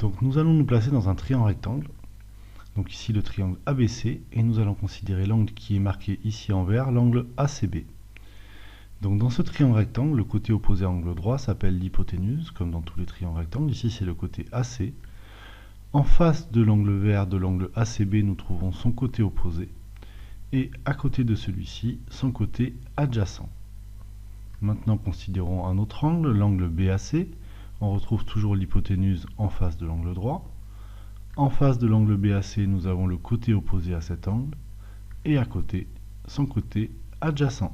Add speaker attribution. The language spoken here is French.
Speaker 1: Donc nous allons nous placer dans un triangle rectangle. Donc ici le triangle ABC et nous allons considérer l'angle qui est marqué ici en vert, l'angle ACB. Donc dans ce triangle rectangle, le côté opposé à angle droit s'appelle l'hypoténuse, comme dans tous les triangles rectangles. Ici c'est le côté AC. En face de l'angle vert de l'angle ACB, nous trouvons son côté opposé. Et à côté de celui-ci, son côté adjacent. Maintenant considérons un autre angle, l'angle BAC. On retrouve toujours l'hypoténuse en face de l'angle droit. En face de l'angle BAC, nous avons le côté opposé à cet angle. Et à côté, son côté adjacent.